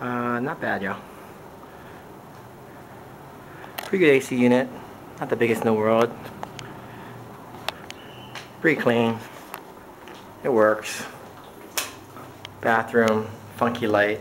Uh, not bad, y'all. Pretty good AC unit. Not the biggest in the world. Pretty clean. It works. Bathroom, funky light.